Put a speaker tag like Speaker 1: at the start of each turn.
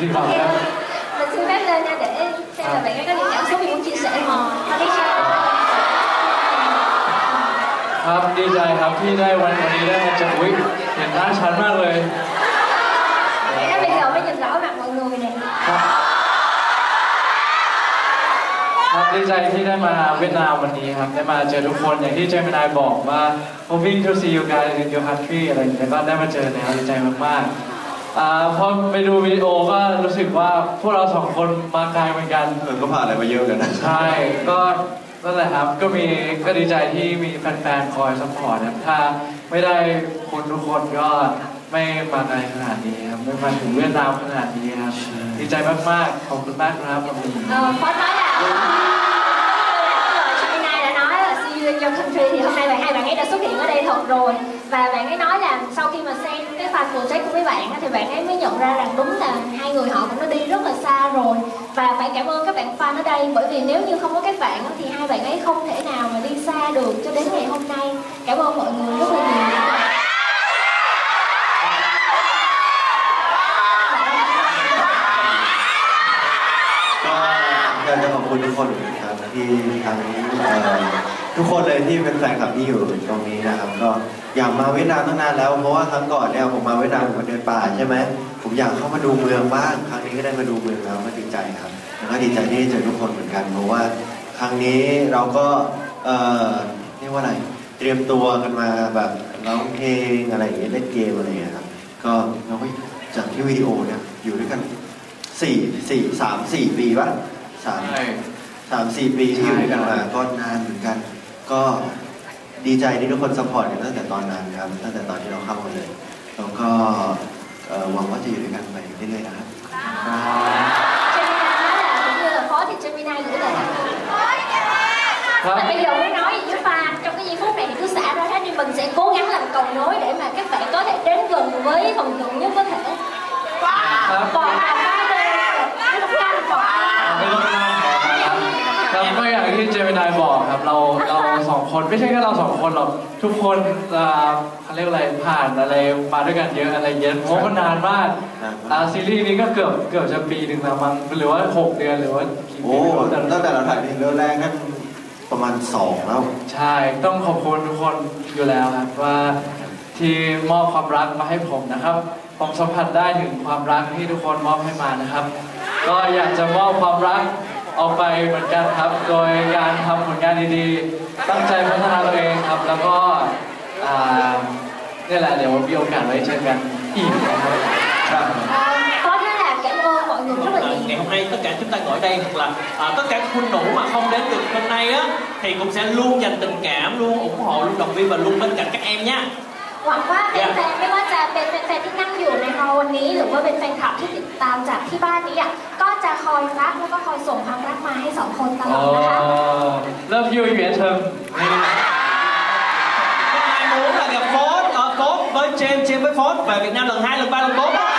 Speaker 1: hy vọng
Speaker 2: Ok,
Speaker 1: em
Speaker 2: mình xin phép lên nha để xem là bạn ấy có những cảm xúc gì muốn chia sẻ không? Có biết sao?
Speaker 1: ครับดีใจครับที่ได้วันวันนี้ได้มาเจออุ้ยเห็นหน้าชัดมากเลย
Speaker 2: Để bây giờ mới nhìn rõ mặt mọi người nè.
Speaker 1: ครับครับดีใจที่ได้มาเวียดนามวันนี้ครับได้มาเจอทุกคนอย่างที่เจมินายบอกว่า hoping to see you guys in your country อะไรอย่างเงี้ยก็ได้มาเจอแล้วดีใจมากๆ อ่าพอไปดูวิดีโอก็รู้สึกว่าพวกเราสองคนมาไกลเหมือนกัน
Speaker 3: เออก็ผ่านอะไรมาเยอะกันนะ
Speaker 1: ใช่ ก็นั่นแหละครับ ก็มีก็ดีใจที่มีแฟนๆคอย support ครับถ้าไม่ได้คุณทุกคนก็ไม่มาไกลขนาดนี้ครับ ไม่มาถึงเวียดนามขนาดนี้ครับ ดีใจมากๆ ขอบคุณมากครับวันนี้
Speaker 2: Ờ, Phó nói là Gemini đã nói là see you in your country thì hôm nay bạn hai bạn ấy đã xuất hiện ở đây thật rồi và bạn ấy nói là sau khi mà xem cái fan project của mấy bạn á, thì bạn ấy mới nhận ra rằng đúng là hai người họ cũng đã đi rất là xa rồi và phải cảm ơn các bạn fan ở đây bởi vì nếu như không có các bạn á, thì hai bạn ấy không thể nào mà đi xa được cho đến ngày hôm nay cảm ơn mọi người rất là nhiều
Speaker 3: ก็อยากจะขอบคุณทุกคนเหมือนกันครับที่ทั้งเอ่อ ทุกคนเลยที่เป็นแฟนคลับที่อยู่ตรงนี้นะครับ ก็อยากมาเวียดนามตั้งนานแล้วเพราะว่าครั้งก่อนเนี่ยผมมาเวียดนามผมมาเดินป่าใช่ไหมผมอยากเข้ามาดูเมืองบ้างครั้งนี้ก็ได้มาดูเมืองแล้วก็ดีใจครับแล้วก็ดีใจที่ได้เจอทุกคนเหมือนกัน เพราะว่าครั้งนี้เราก็เอ่อเรียกว่าอะไรเตรียมตัวกันมาแบบร้องเพลงอะไรอย่างเงี้ยเล่นเกมอะไรอย่างเงี้ยครับก็เราก็จากที่วิดีโอเนี่ยอยู่ด้วยกันสี่สี่สามสี่ปีวะสาม
Speaker 1: ใช่
Speaker 3: สามสี่ปีที่อยู่ด้วยกันมาก็นานเหมือนกัน ก็ ดีใจที่ทุกคนสปอร์ตกันตั้งแต่ตอนนั้นครับ ตั้งแต่ตอนที่เราเข้ามาเลย แล้วก็เอ่อหวังว่าจะอยู่ด้วยกันไปเรื่อยๆนะครับ
Speaker 2: Gemini nói là cũng như là phó thì Gemini gửi lời cảm ơn
Speaker 1: ครับ
Speaker 2: Và bây giờ mới nói gì với fan trong cái giây phút này thì cứ xả ra hết đi mình sẽ cố gắng làm cầu nối để mà các bạn có thể đến gần với phần thưởng nhất có thể
Speaker 1: ครับ
Speaker 2: ปล่อยผ่านได้เลยไม่ต้องการปล่อย
Speaker 1: ไม่ต้องนั่งครับครับก็อย่างที่เจมินายบอกครับเราเราส องคนไม่ใช่แค่เราสองคนหรอกทุกคนอ่าเขาเรียกอะไรผ่านอะไรมาด้วยกันเยอะอะไรเยอะเพราะมันนานมาก
Speaker 3: นานมาก
Speaker 1: อ่าซีรีส์นี้ก็เกือบเกือบจะปีหนึ่งแล้วมั้งหรือว่าหกเดือนหรือว่ากี่
Speaker 3: โอ้
Speaker 1: ปีไม่รู้แต่
Speaker 3: ตั้งแต่เราถ่ายในเรื่องแรกนั่นประมาณสองแล้ว
Speaker 1: ใช่ต้องขอบคุณทุกคนอยู่แล้วครับว่าที่มอบความรักมาให้ผมนะครับ ผมสัมผัสได้ถึงความรักที่ทุกคนมอบให้มานะครับ ก็อยากจะมอบความรัก ออกไปเหมือนกันครับ โดยการทำผลงานดีๆ ตั้งใจพัฒนาตัวเองครับ แล้วก็อ่านี่แหละเดี๋ยวมีโอกาสไว้เจอกันอีกนะครับ
Speaker 3: ครับ
Speaker 2: có thế là cảm ơn mọi người rất là
Speaker 4: À,
Speaker 2: nhiều
Speaker 4: ngày hôm nay tất cả chúng ta ngồi ở đây hoặc là à, tất cả các huynh nũ mà không đến được hôm nay á thì cũng sẽ luôn dành tình cảm luôn ủng hộ luôn động viên và luôn bên cạnh các em nha
Speaker 2: หวังว่าแฟนๆไ นฮอลล์วันนี้หรือว่าเป็นแฟนคลับที่ติดตามจากที่บ้านนี้อะก็จะคอยรักแล้วก็คอยส่งความรักมาให้สองคนตลอดนะคะ
Speaker 1: เริ่มยูเหวียนเชิงนี่
Speaker 4: có ai muốn là gặp phốt ở phốt với James James với phốt về Việt Nam lần hai lần ba lần bốn không